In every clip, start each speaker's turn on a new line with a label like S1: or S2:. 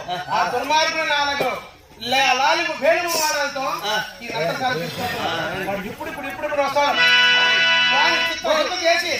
S1: ఆ దుర్మార్గుడు నాలుగు లే- లాలిగు వేణువు వాడలతో ఈ నంతసారి తీసుకుంటున్నాడు. ఇప్పుడు ఇప్పుడు ఇప్పుడు ఇప్పుడు వస్తాడు. చేసి.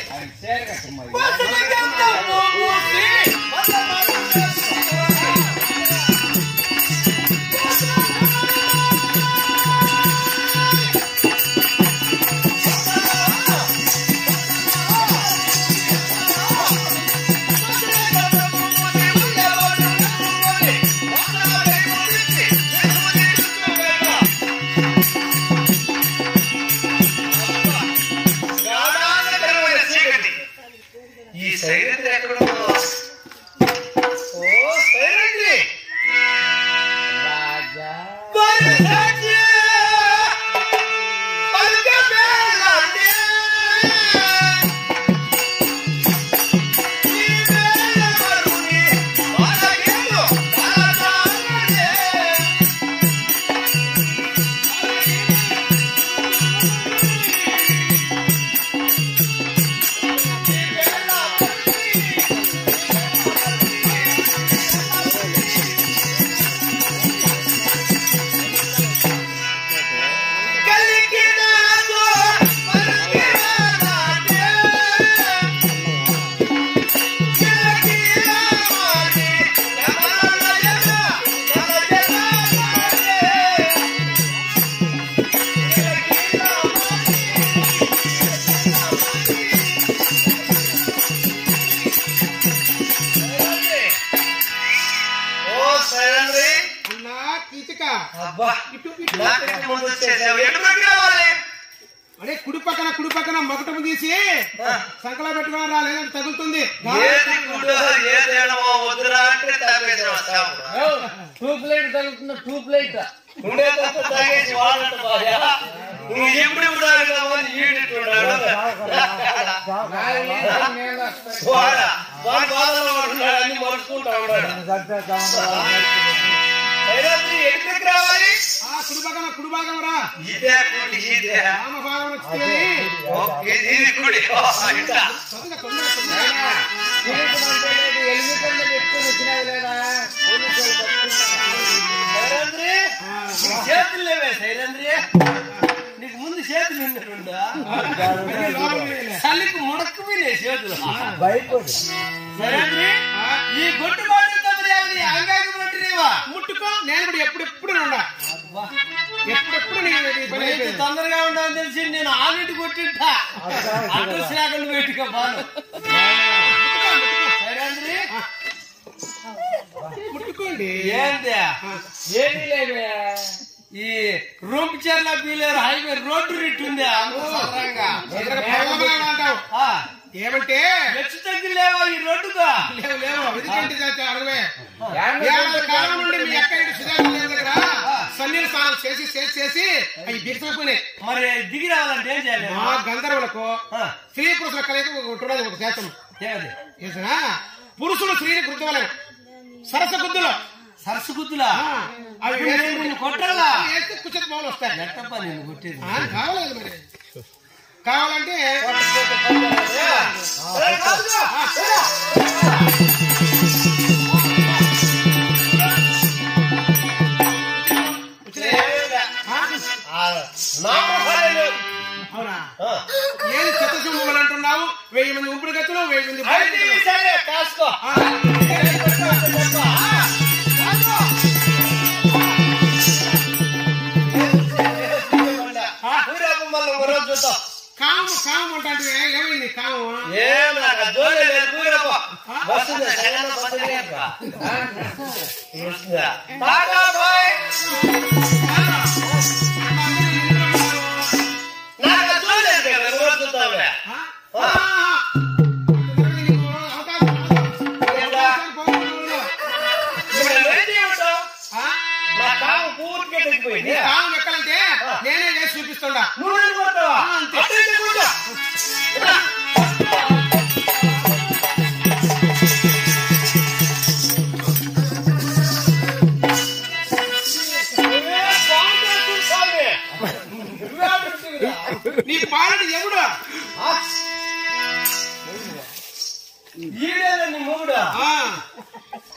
S1: అడే కుడి పక్కన కుడి పక్కన మొకటము తీసి సంకలో పెట్టుకుని రా లేదంటే తగులుతుంది.
S2: ట్యూబ్ లైట్ తగులుతున్న ట్యూబ్ లైట్
S3: ఎప్పుడు రావాలి?
S1: ఆ కుడి పక్కన కుడి భాగం రా.
S3: ఇదే కుడి ఇదే.
S1: రామ భాగం వచ్చింది
S3: ఓకే, ఇది కుడి ఓ, ఇట్లా.
S1: తొందరగా తొందరగా తొందరగా.
S2: ఎలిమిటర్లు పెట్టుకుని వచ్చినాయి లేదా
S3: సైరాత్రి నీకు చేతులు లేవే సైరాత్రి నీకు ముందు చేతులు. చలికి చేతులు
S2: భయపడి
S3: ఈ గొట్టు తొందరగా ఉండాలని తెలిసి నేను ఆవిటి కొట్టింటా. అడ్రస్ లేకుండా పెట్టుకో బాను
S1: ముట్టుకోండి.
S3: ఏంది?
S2: ఏమీ
S3: ఈ రూమ్ చర్ల బీలేరు హైవే రోడ్డు రిట్ ఉంది.
S1: ఏమంటే?
S3: హెచ్చు తగ్గి లేవా ఈ రోడ్డుగా
S1: లేవు లేవు. ఏడాది కాలం నుండి మీ ఇంటి సుధాకర్ దగ్గర చేసి చేసి చేసి అవి బిగిసిపోయినాయి
S3: మరి దిగి రావాలంటే ఏం చేయాలి?
S1: మా గంధర్వులకు స్త్రీ పురుషుల కలయిక ఒకటి ఉన్నది ఒక
S3: ఏది?
S1: ఏంటనా పురుషులు స్త్రీని గుర్తువలను సరస గుద్దులు.
S3: సరస్సు గుద్దులా?
S1: అవి
S3: నేను కొట్టాలా
S1: వస్తాయి.
S3: ఎట్టప్ప నిన్ను కొట్టేది?
S1: కావాలేదు మరి. కావాలంటే అవునా? ఏది చిత్తశుభములు అంటున్నావు? వెయ్యి మంది ఊపిరి గతులు వెయ్యి మంది బయటికి
S3: సరే కాసుకో.
S1: కాము కాము అంటే ఏమైంది? కాము?
S3: ఏం నాకు జోలే లేదు కూరపో వస్తుంది సగం వస్తుంది వస్తుందా టాటా బాయ్.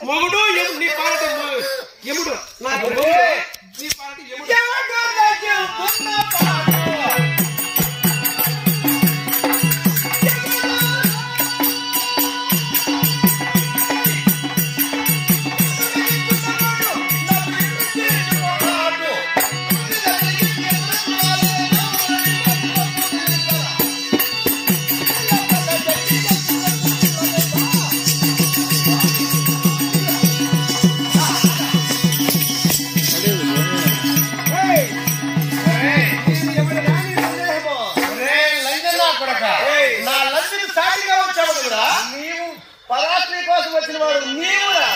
S3: మొగుడు
S1: ఎముడు నీ పాట ఎముడు నాకు
S3: వచ్చిన వాడు నీవురా